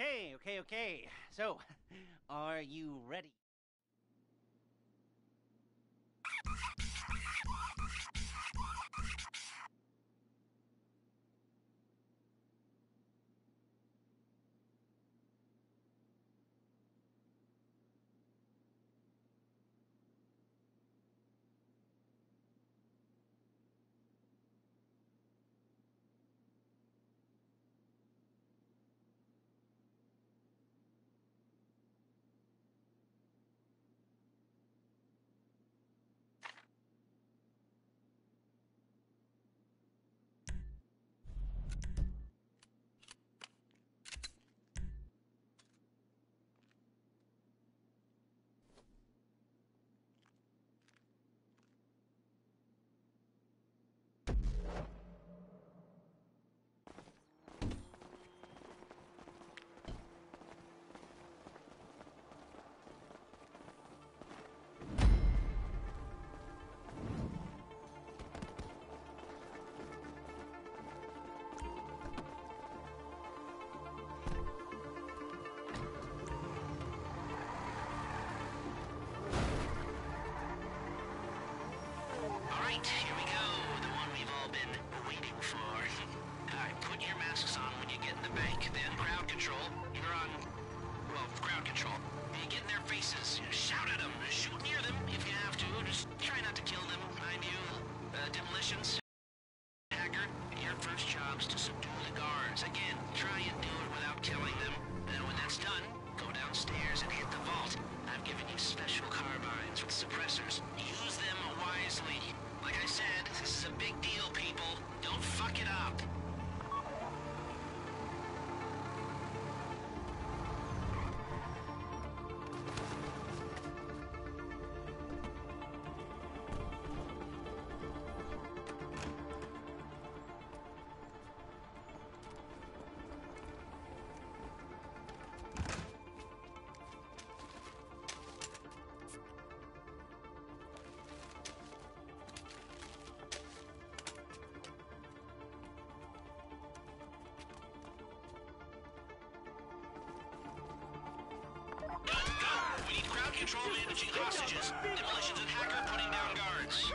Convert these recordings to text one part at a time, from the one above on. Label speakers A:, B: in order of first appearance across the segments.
A: Okay, okay, okay. So, are you ready?
B: right. control managing hostages. Demolitions and hacker putting down guards.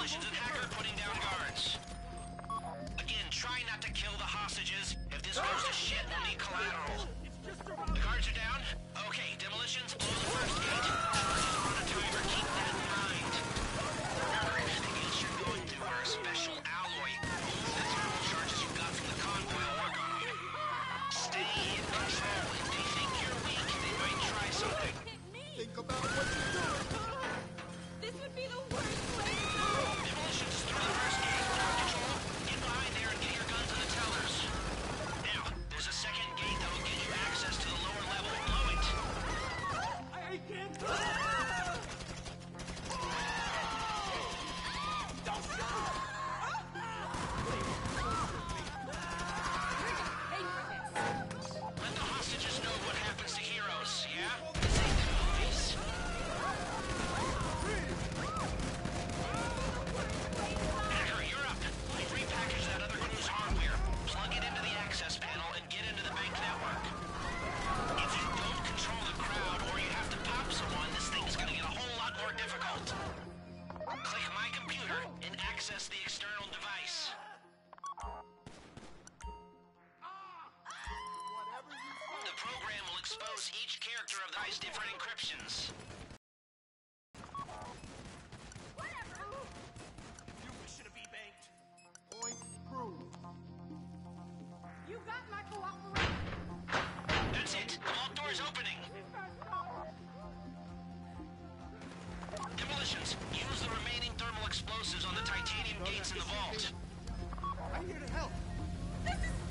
B: And hacker putting down guards. Again, try not to kill the hostages. If this goes to shit, we'll need collateral. device.
C: Ah! Ah!
B: The program will expose each character of the different encryptions. explosives on the titanium gates in the vault.
C: I'm here to help.
D: This is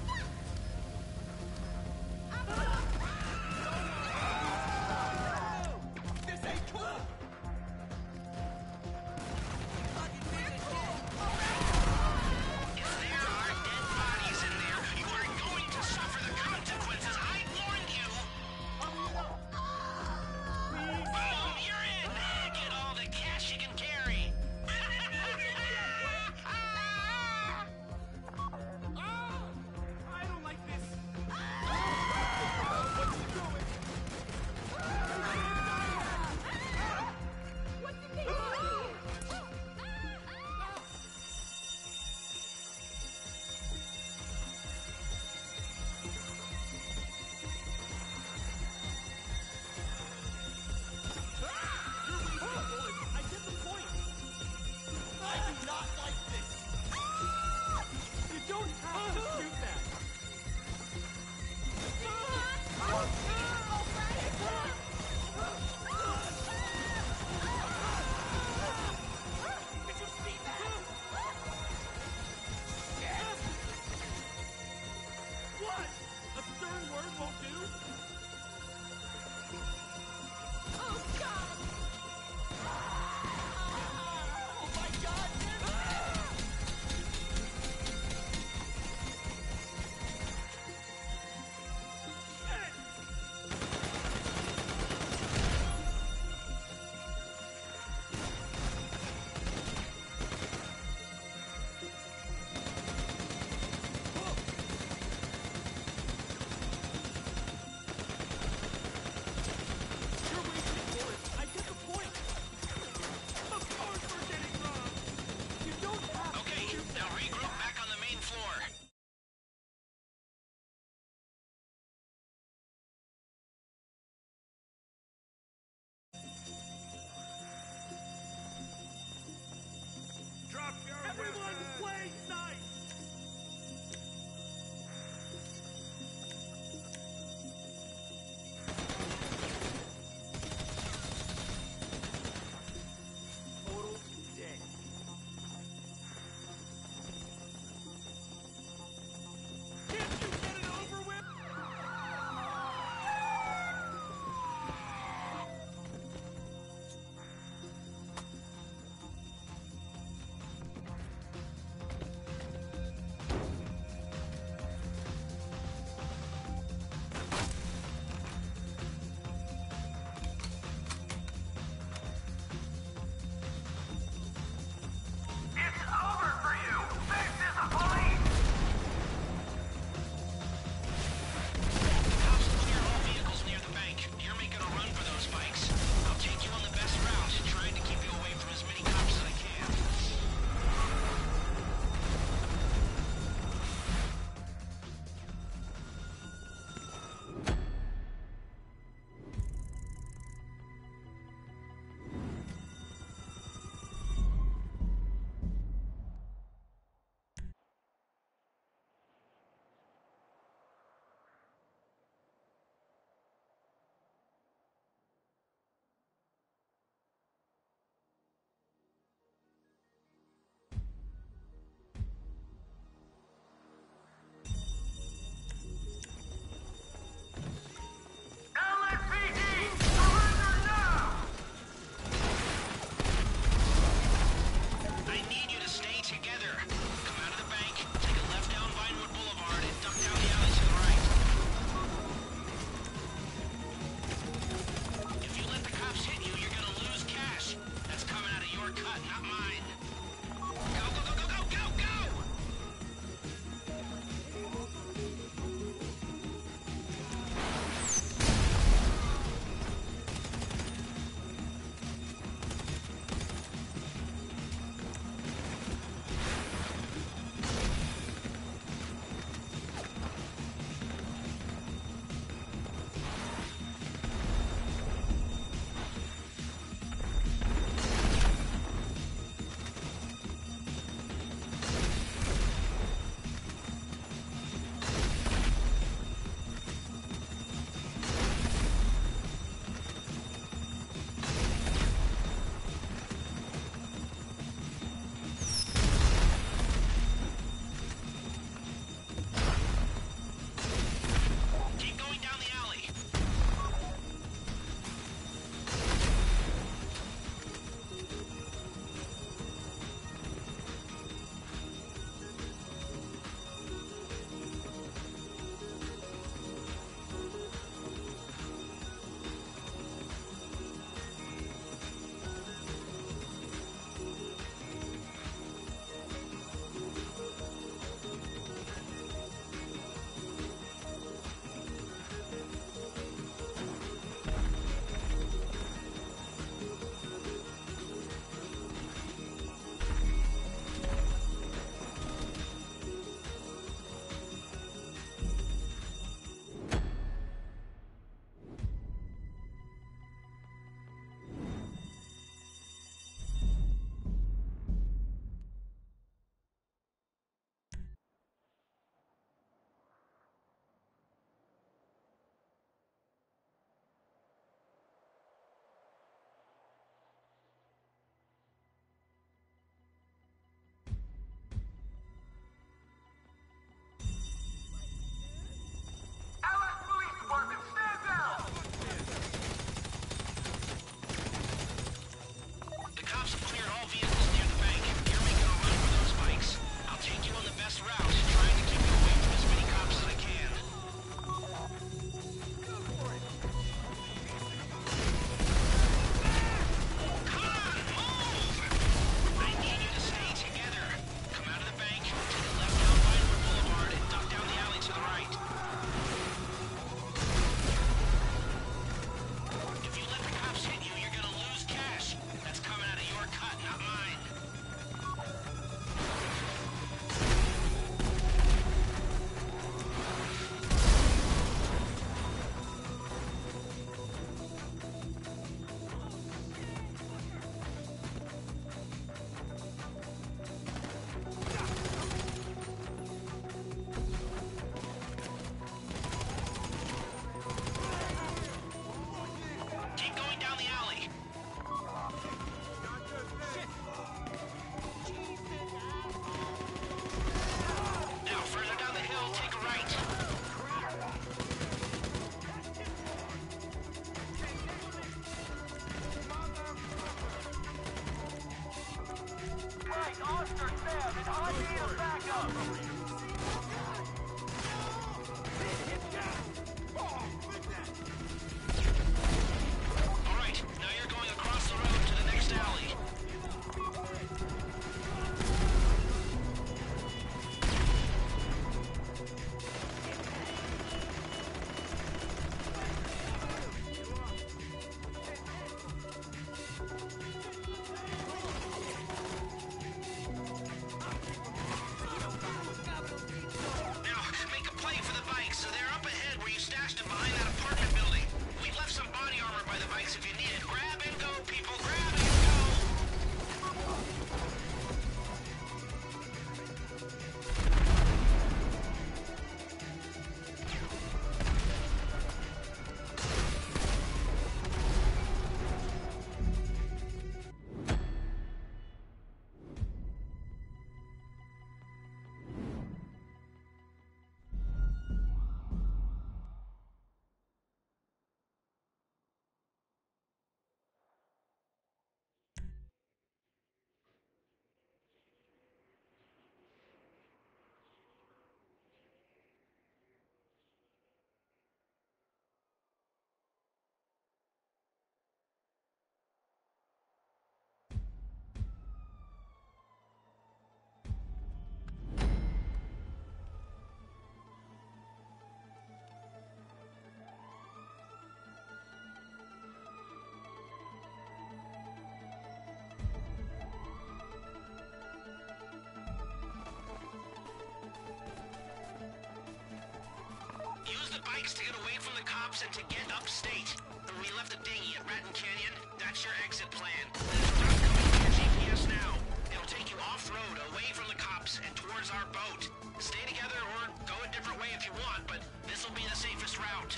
B: bikes to get away from the cops and to get upstate. We left the dinghy at Raton Canyon. That's your exit plan. Coming GPS now. It'll take you off-road, away from the cops, and towards our boat. Stay together or go a different way if you want, but this'll be the safest route.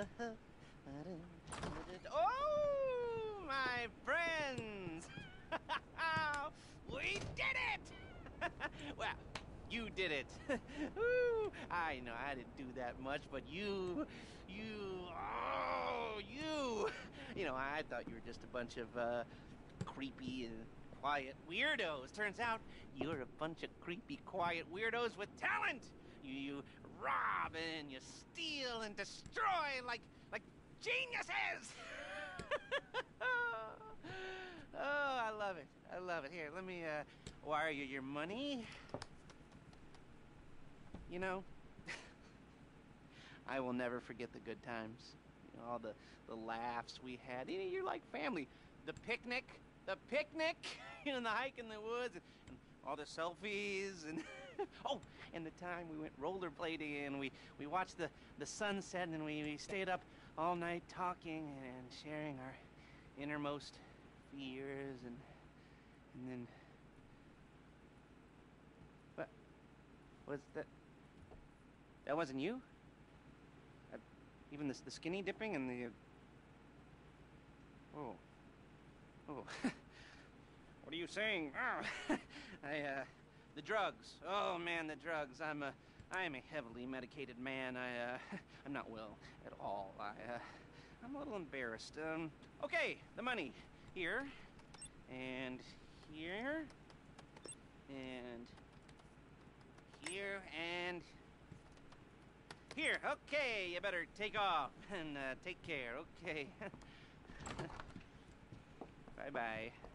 B: Oh, my friends! we did it! well, you did it. Ooh, I know I didn't do that much, but you, you, oh, you. You know, I thought you were just a bunch of uh, creepy and quiet weirdos. Turns out you're a bunch of creepy, quiet weirdos with talent. You, you rob and you steal and destroy like like geniuses. oh, I love it. I love it. Here, let me uh, wire you your money. You know, I will never forget the good times. You know, all the, the laughs we had. You know, you're like family. The picnic, the picnic, you know, the hike in the woods, and, and all the selfies, and oh, and the time we went rollerblading, and we, we watched the, the sunset, and we, we stayed up all night talking and sharing our innermost fears, and and then what was that? That wasn't you? Uh, even the, the skinny dipping and the. Oh. Oh. what are you saying? Oh. I, uh. The drugs. Oh, man, the drugs. I'm a. I am a heavily medicated man. I, uh. I'm not well at all. I, uh. I'm a little embarrassed. Um. Okay, the money. Here. And here. And. Here. And. Here, okay, you better take off and uh, take care, okay. bye bye.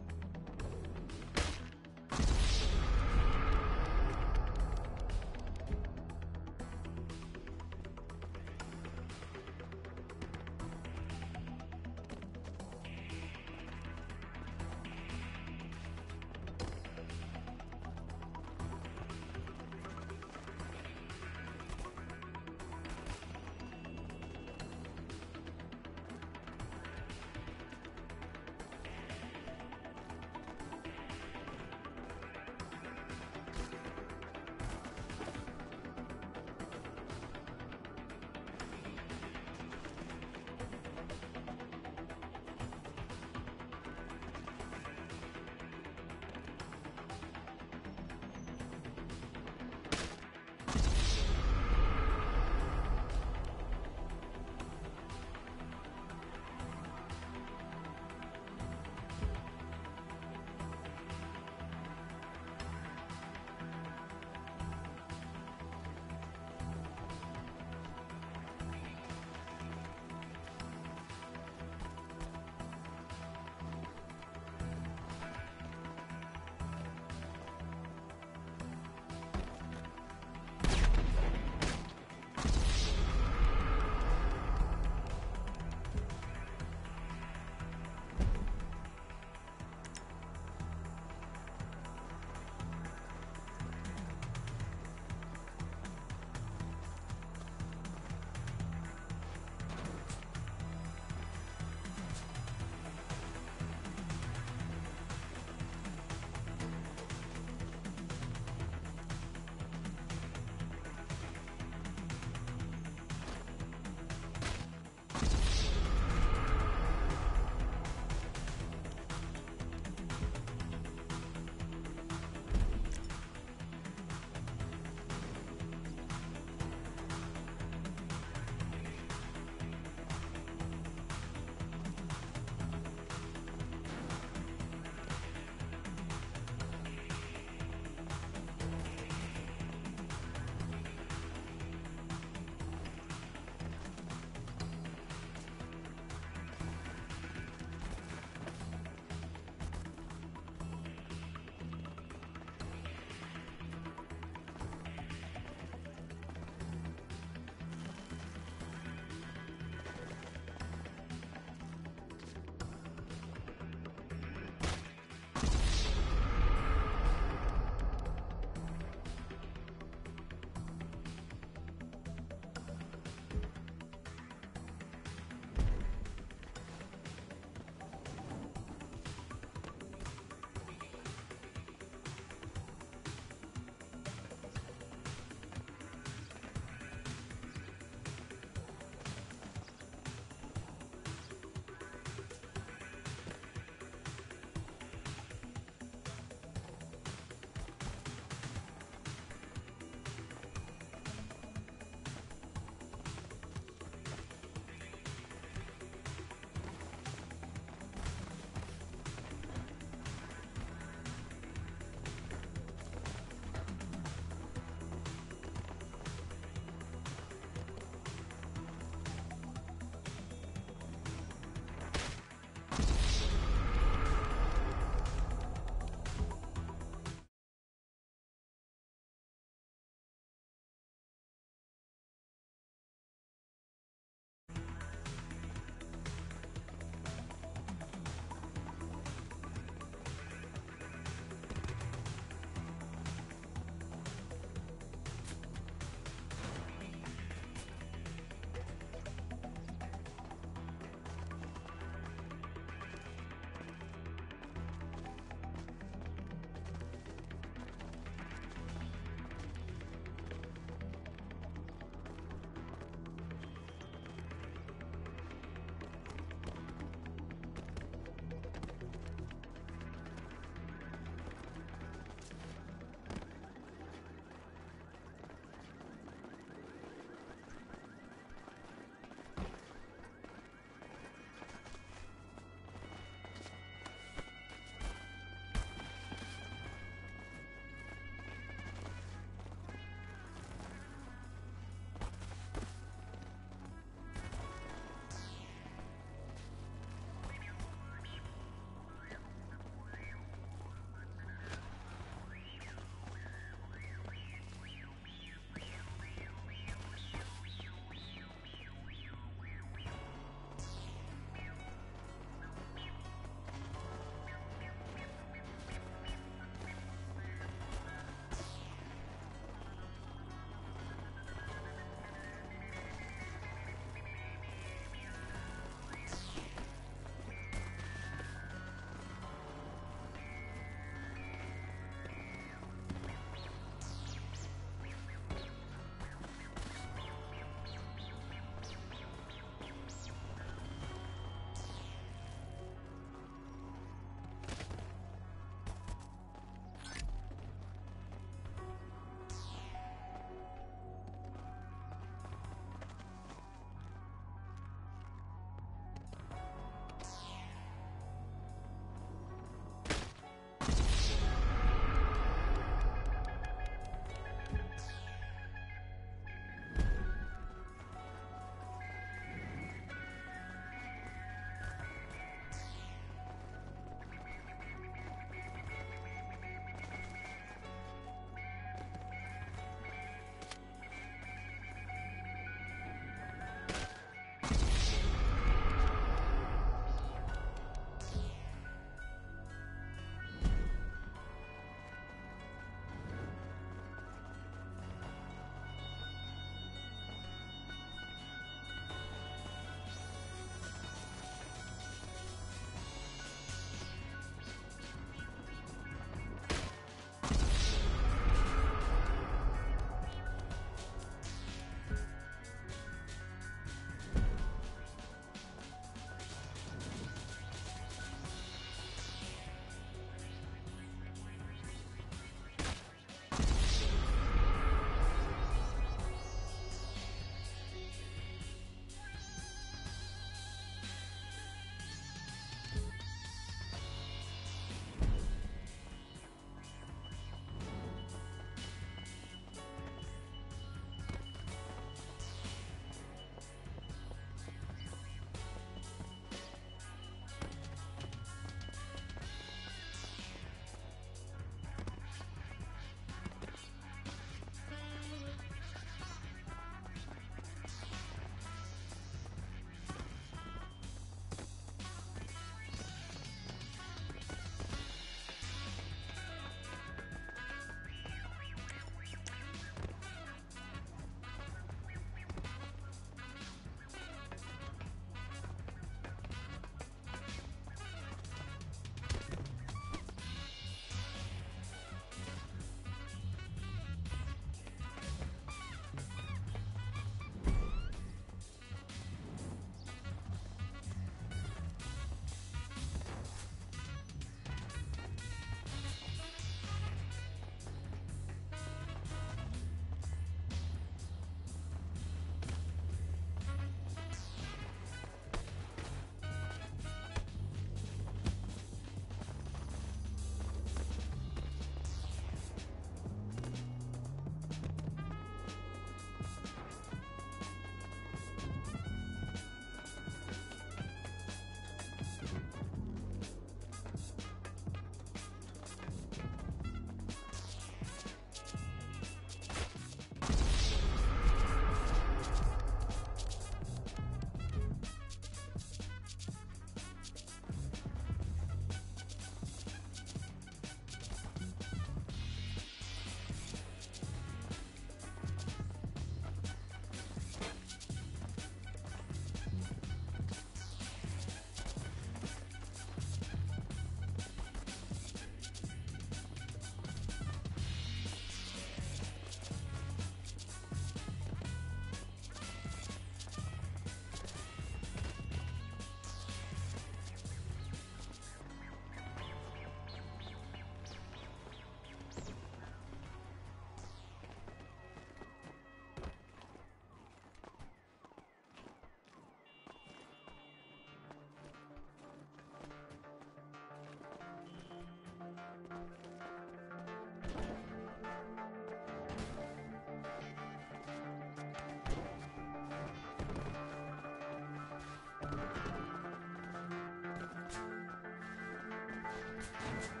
B: you